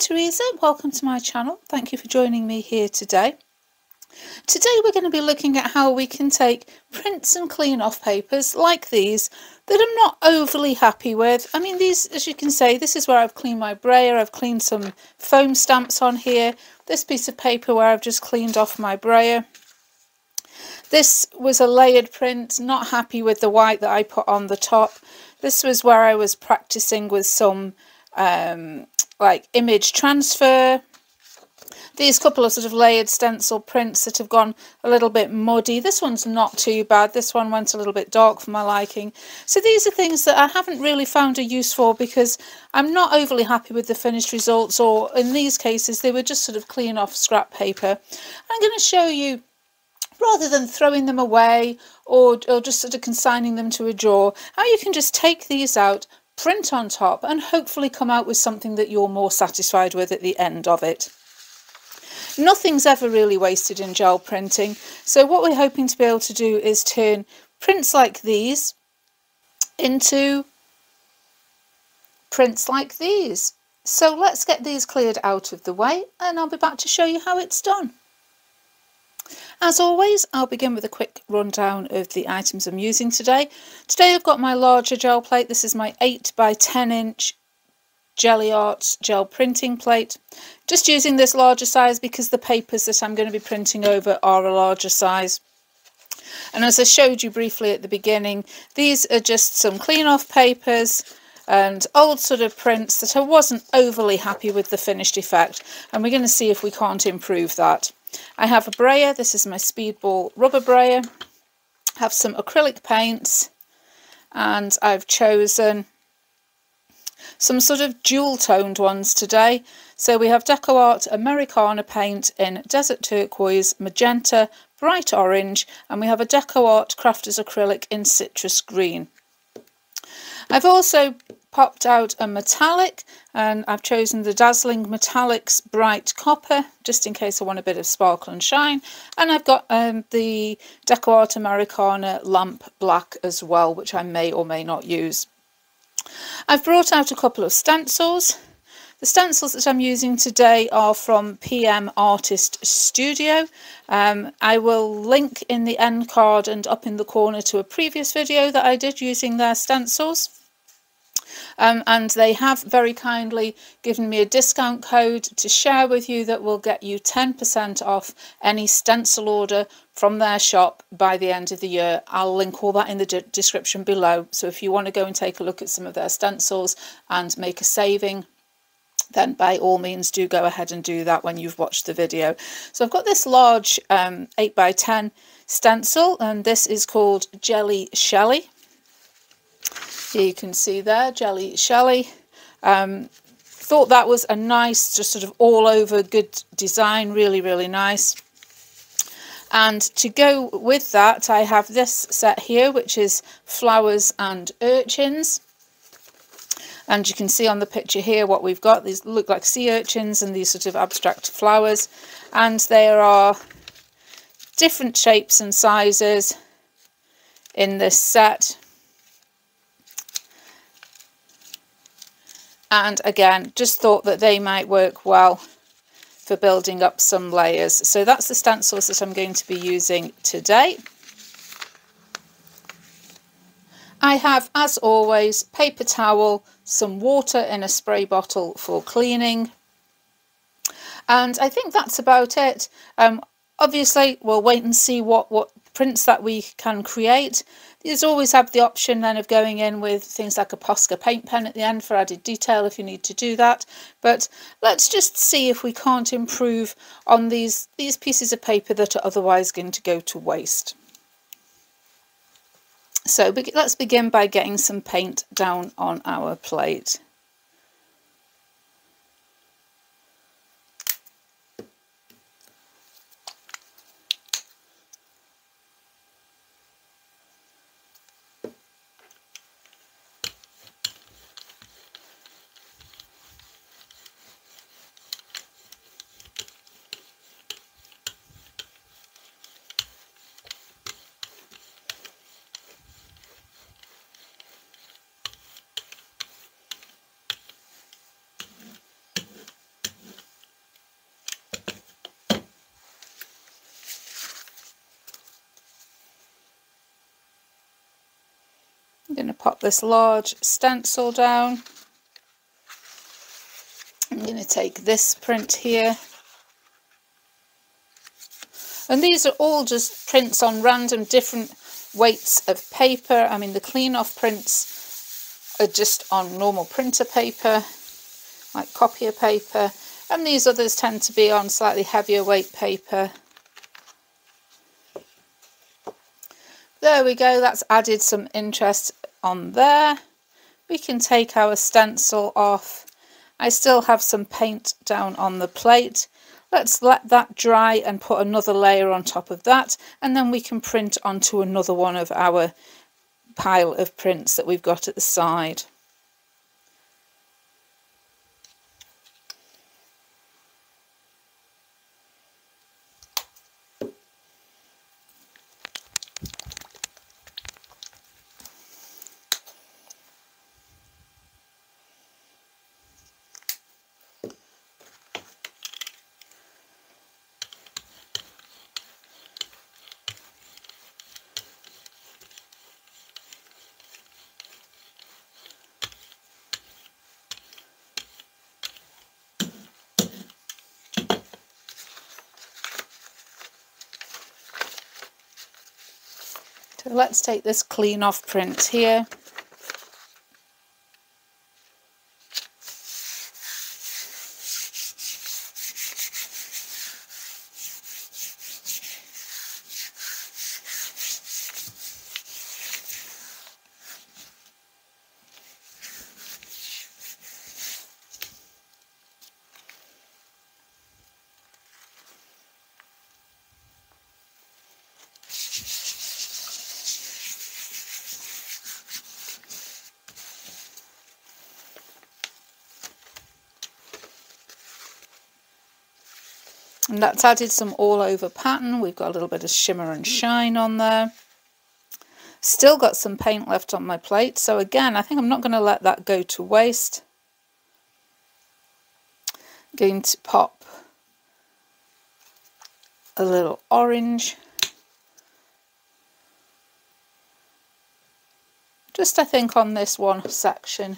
Teresa, welcome to my channel. Thank you for joining me here today. Today we're going to be looking at how we can take prints and clean off papers like these that I'm not overly happy with. I mean these, as you can see, this is where I've cleaned my brayer, I've cleaned some foam stamps on here, this piece of paper where I've just cleaned off my brayer. This was a layered print, not happy with the white that I put on the top. This was where I was practicing with some um, like image transfer. These couple of sort of layered stencil prints that have gone a little bit muddy. This one's not too bad. This one went a little bit dark for my liking. So these are things that I haven't really found a use for because I'm not overly happy with the finished results or in these cases they were just sort of clean off scrap paper. I'm going to show you rather than throwing them away or, or just sort of consigning them to a drawer, how you can just take these out, print on top and hopefully come out with something that you're more satisfied with at the end of it. Nothing's ever really wasted in gel printing so what we're hoping to be able to do is turn prints like these into prints like these. So let's get these cleared out of the way and I'll be back to show you how it's done. As always, I'll begin with a quick rundown of the items I'm using today. Today I've got my larger gel plate. This is my 8 by 10 inch Gelli Arts gel printing plate. Just using this larger size because the papers that I'm going to be printing over are a larger size. And as I showed you briefly at the beginning, these are just some clean off papers and old sort of prints that I wasn't overly happy with the finished effect. And we're going to see if we can't improve that. I have a brayer, this is my Speedball rubber brayer. I have some acrylic paints and I've chosen some sort of dual toned ones today. So we have DecoArt Americana paint in Desert Turquoise, Magenta, Bright Orange and we have a DecoArt Crafters Acrylic in Citrus Green. I've also popped out a metallic and I've chosen the Dazzling Metallics Bright Copper just in case I want a bit of sparkle and shine and I've got um, the DecoArt Americana Lamp Black as well which I may or may not use. I've brought out a couple of stencils. The stencils that I'm using today are from PM Artist Studio. Um, I will link in the end card and up in the corner to a previous video that I did using their stencils. Um, and they have very kindly given me a discount code to share with you that will get you 10% off any stencil order from their shop by the end of the year. I'll link all that in the de description below. So if you want to go and take a look at some of their stencils and make a saving, then by all means do go ahead and do that when you've watched the video. So I've got this large um, 8x10 stencil and this is called Jelly Shelly. You can see there, Jelly Shelly. Um, thought that was a nice, just sort of all over good design, really, really nice. And to go with that, I have this set here, which is flowers and urchins. And you can see on the picture here what we've got. These look like sea urchins and these sort of abstract flowers. And there are different shapes and sizes in this set. And again just thought that they might work well for building up some layers. So that's the stencils that I'm going to be using today. I have as always paper towel some water in a spray bottle for cleaning. And I think that's about it. Um, obviously we'll wait and see what what prints that we can create these always have the option then of going in with things like a Posca paint pen at the end for added detail if you need to do that. But let's just see if we can't improve on these, these pieces of paper that are otherwise going to go to waste. So let's begin by getting some paint down on our plate. Pop this large stencil down. I'm going to take this print here. And these are all just prints on random different weights of paper. I mean, the clean off prints are just on normal printer paper, like copier paper. And these others tend to be on slightly heavier weight paper. There we go, that's added some interest on there. We can take our stencil off. I still have some paint down on the plate. Let's let that dry and put another layer on top of that and then we can print onto another one of our pile of prints that we've got at the side. So let's take this clean off print here. And that's added some all over pattern. We've got a little bit of shimmer and shine on there. Still got some paint left on my plate. So again I think I'm not going to let that go to waste. I'm going to pop a little orange. Just I think on this one section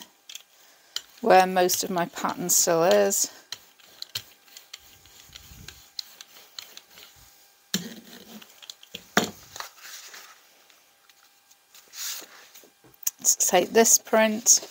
where most of my pattern still is Let's take this print.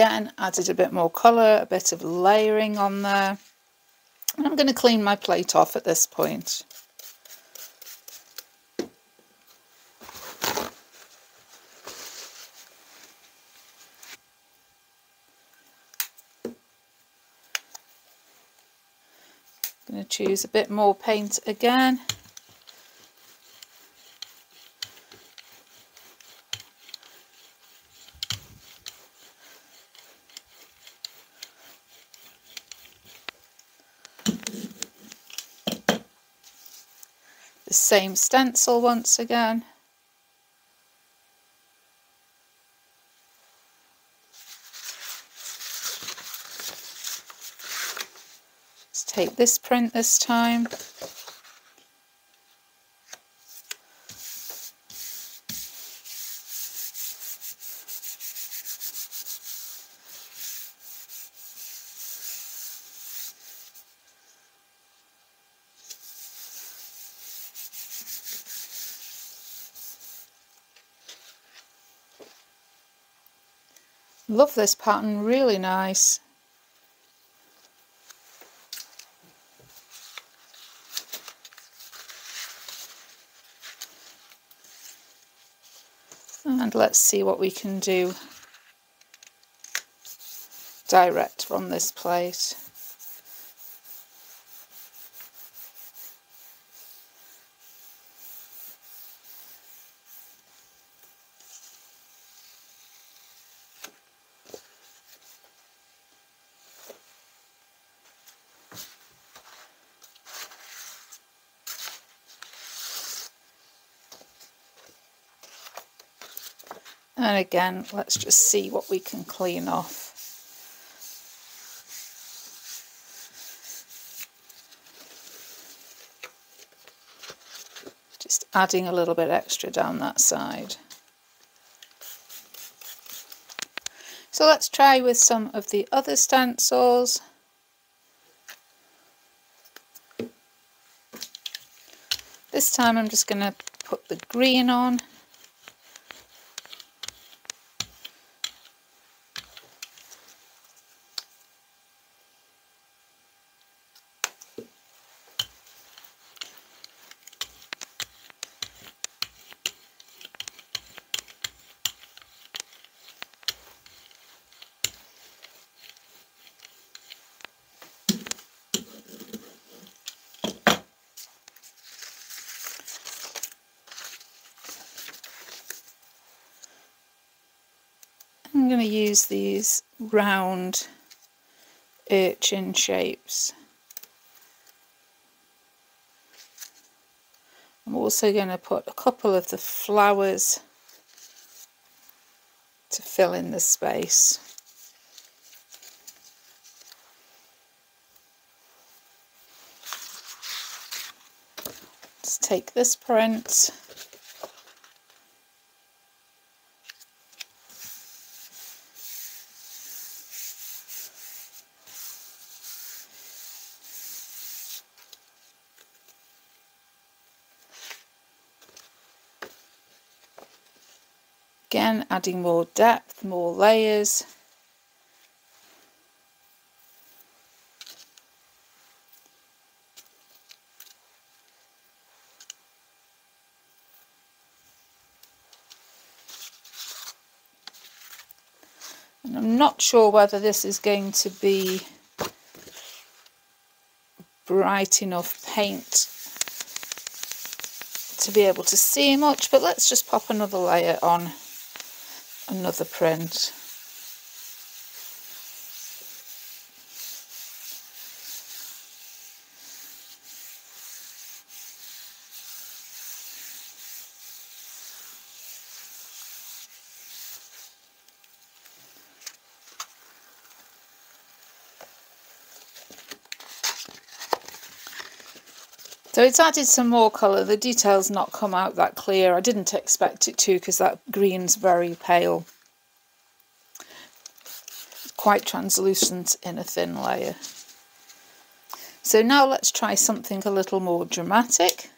Again added a bit more colour a bit of layering on there. And I'm going to clean my plate off at this point. I'm going to choose a bit more paint again same stencil once again. Let's take this print this time. Love this pattern, really nice. And let's see what we can do direct from this plate. And again, let's just see what we can clean off. Just adding a little bit extra down that side. So let's try with some of the other stencils. This time I'm just going to put the green on I'm going to use these round urchin shapes. I'm also going to put a couple of the flowers to fill in the space. Let's take this print Again, adding more depth, more layers. And I'm not sure whether this is going to be bright enough paint to be able to see much, but let's just pop another layer on another print. So it's added some more colour. The detail's not come out that clear. I didn't expect it to because that green's very pale. Quite translucent in a thin layer. So now let's try something a little more dramatic.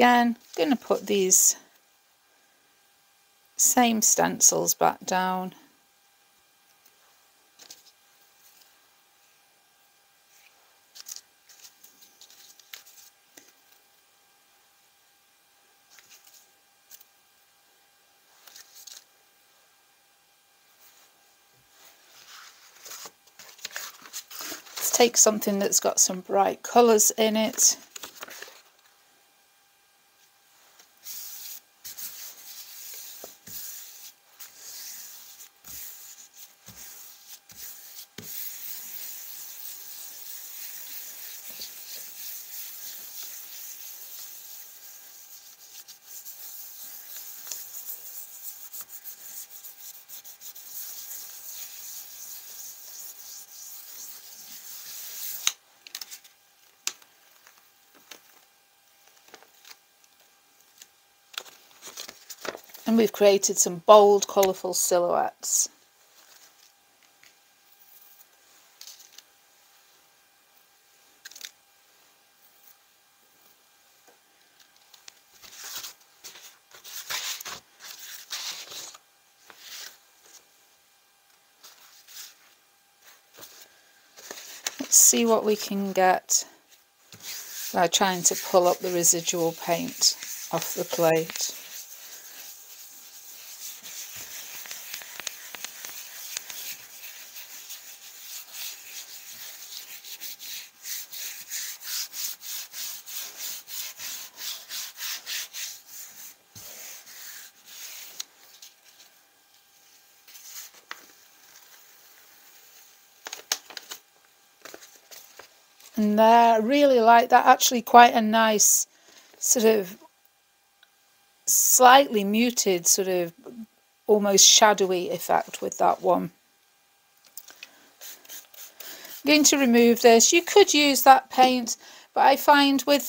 Again, I'm going to put these same stencils back down. Let's take something that's got some bright colours in it. We've created some bold colourful silhouettes. Let's see what we can get by trying to pull up the residual paint off the plate. And there, I really like that. Actually quite a nice sort of slightly muted sort of almost shadowy effect with that one. I'm going to remove this. You could use that paint, but I find with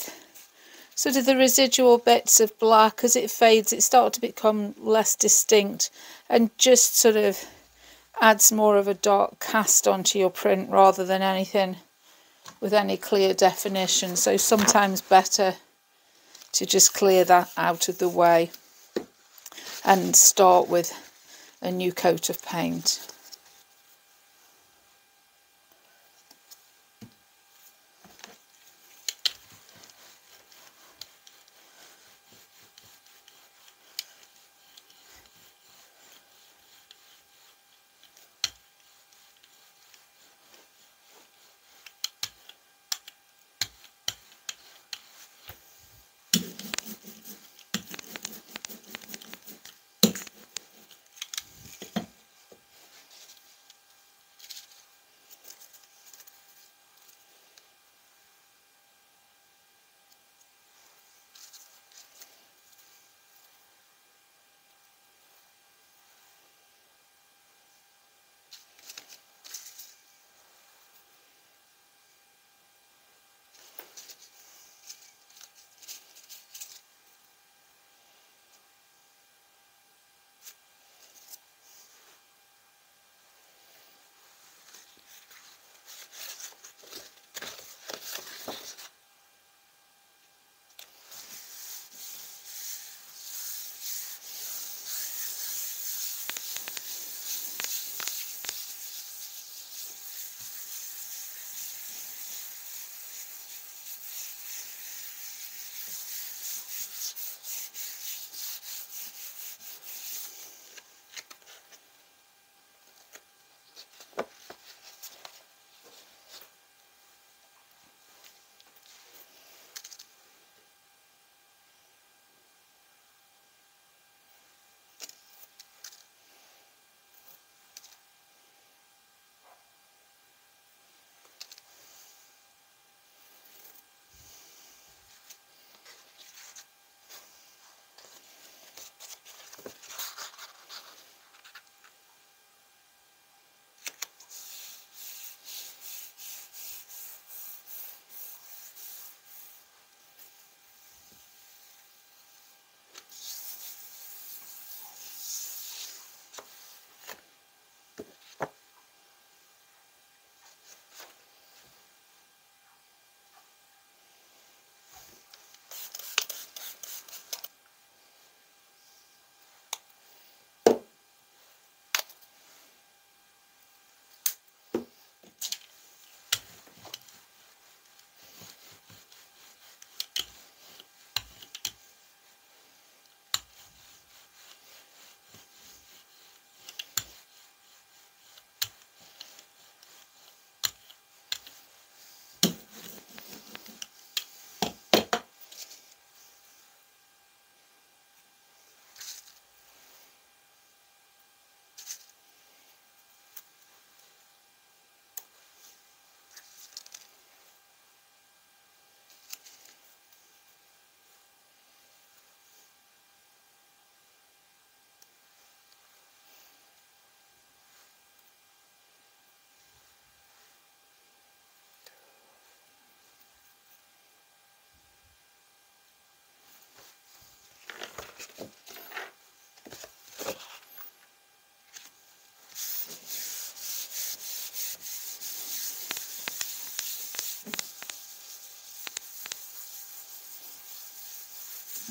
sort of the residual bits of black as it fades, it starts to become less distinct and just sort of adds more of a dark cast onto your print rather than anything with any clear definition. So sometimes better to just clear that out of the way and start with a new coat of paint.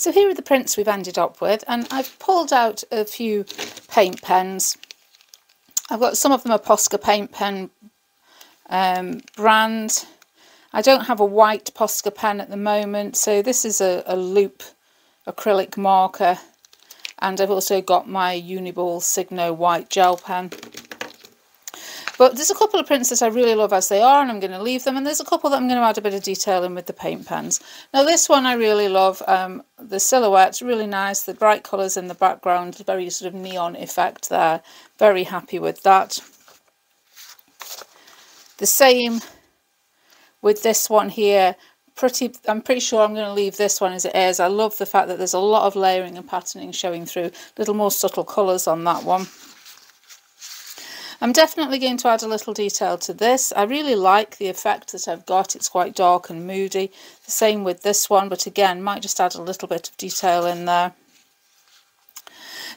So here are the prints we've ended up with and I've pulled out a few paint pens. I've got some of them are Posca paint pen um, brand. I don't have a white Posca pen at the moment so this is a, a loop acrylic marker and I've also got my Uniball Signo white gel pen. But there's a couple of prints that I really love as they are and I'm going to leave them and there's a couple that I'm going to add a bit of detail in with the paint pens. Now this one I really love, um, the silhouette's really nice, the bright colours in the background, very sort of neon effect there, very happy with that. The same with this one here, pretty I'm pretty sure I'm going to leave this one as it is. I love the fact that there's a lot of layering and patterning showing through, little more subtle colours on that one. I'm definitely going to add a little detail to this. I really like the effect that I've got. It's quite dark and moody. The same with this one, but again, might just add a little bit of detail in there.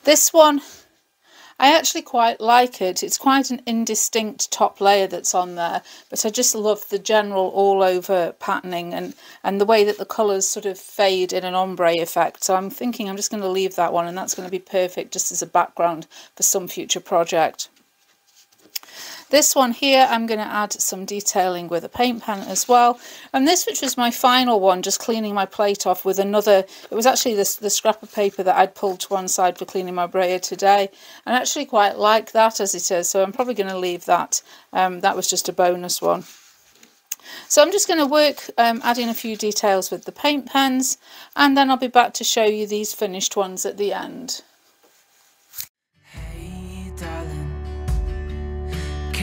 This one, I actually quite like it. It's quite an indistinct top layer that's on there, but I just love the general all over patterning and, and the way that the colours sort of fade in an ombre effect. So I'm thinking I'm just going to leave that one and that's going to be perfect just as a background for some future project. This one here, I'm going to add some detailing with a paint pen as well. And this, which was my final one, just cleaning my plate off with another, it was actually this, the scrap of paper that I'd pulled to one side for cleaning my brayer today. And I actually quite like that as it is, so I'm probably going to leave that. Um, that was just a bonus one. So I'm just going to work um, adding a few details with the paint pens and then I'll be back to show you these finished ones at the end.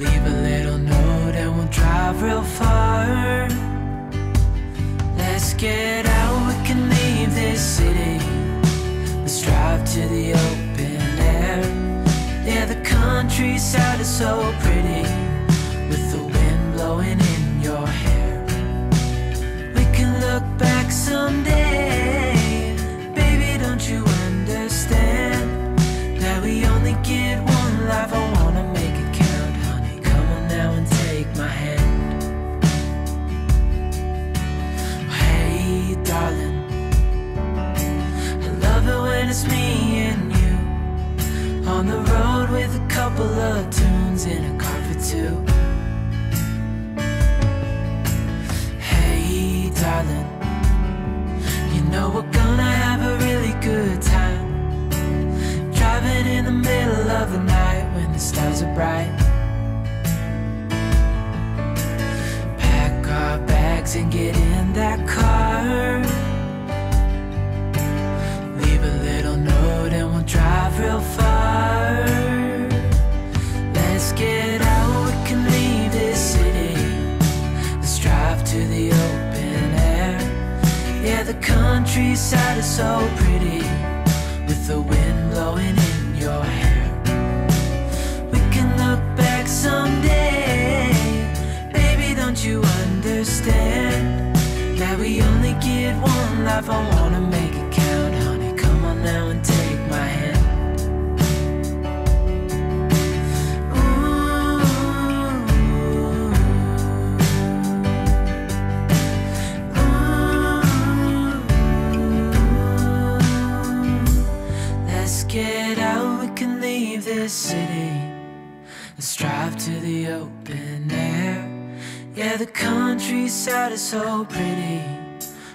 Leave a little note and we'll drive real far. Let's get out, we can leave this city. Let's drive to the open air. Yeah, the countryside is so pretty With the wind blowing in your hair. We can look back someday. Baby, don't you understand That we only get car countryside is so pretty With the wind blowing in your hair. We can look back someday. Baby, don't you understand That we only get one life, I Yeah, the countryside is so pretty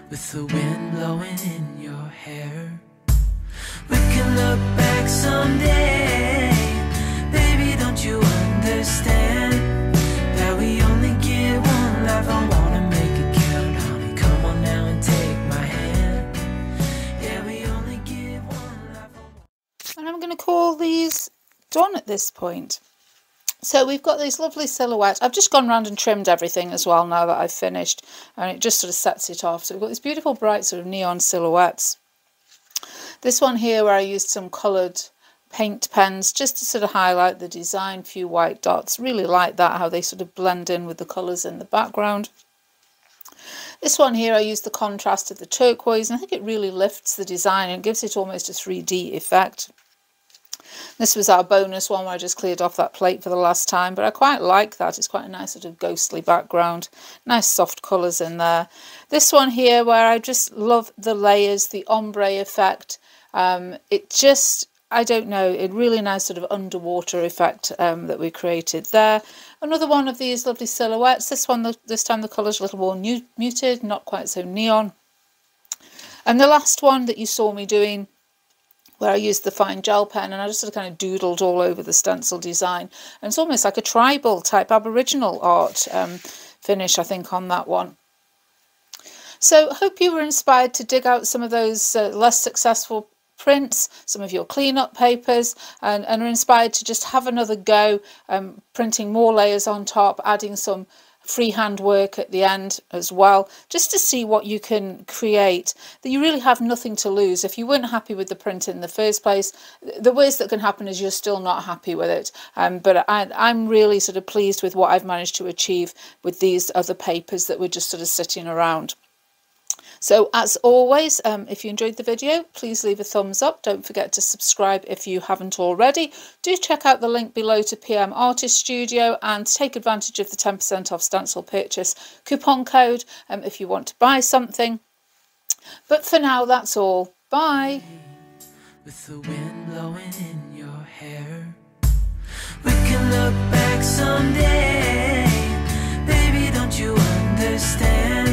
With the wind blowing in your hair. We can look back someday. Baby, don't you understand That we only get one life? I wanna make it count, honey. Come on now and take my hand. Yeah, we only get one life. And I'm to call these done at this point. So we've got these lovely silhouettes. I've just gone around and trimmed everything as well now that I've finished and it just sort of sets it off. So we've got these beautiful bright sort of neon silhouettes This one here where I used some coloured paint pens just to sort of highlight the design, few white dots. Really like that, how they sort of blend in with the colours in the background. This one here, I used the contrast of the turquoise, and I think it really lifts the design and gives it almost a 3D effect. This was our bonus one where I just cleared off that plate for the last time, but I quite like that. It's quite a nice sort of ghostly background. Nice soft colours in there. This one here where I just love the layers, the ombre effect. Um, it just, I don't know, a really nice sort of underwater effect um, that we created there. Another one of these lovely silhouettes. This one, this time the colour's a little more muted, not quite so neon. And the last one that you saw me doing where I used the fine gel pen and I just sort of kind of doodled all over the stencil design. And it's almost like a tribal type Aboriginal art um, finish, I think, on that one. So hope you were inspired to dig out some of those uh, less successful prints, some of your cleanup papers, and, and are inspired to just have another go um, printing more layers on top, adding some freehand work at the end as well, just to see what you can create. That you really have nothing to lose. If you weren't happy with the print in the first place, the worst that can happen is you're still not happy with it. Um, but I, I'm really sort of pleased with what I've managed to achieve with these other papers that were just sort of sitting around. So as always, um, if you enjoyed the video, please leave a thumbs up. Don't forget to subscribe if you haven't already. Do check out the link below to PM Artist Studio and take advantage of the 10% off stencil purchase coupon code um, if you want to buy something. But for now, that's all. Bye. With the wind blowing in your hair We can look back someday Baby, don't you understand